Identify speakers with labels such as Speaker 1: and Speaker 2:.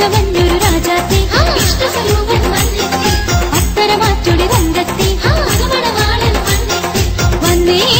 Speaker 1: రాజవన్యుడు రాజాతి విష్ణు స్వరూపం వందేసి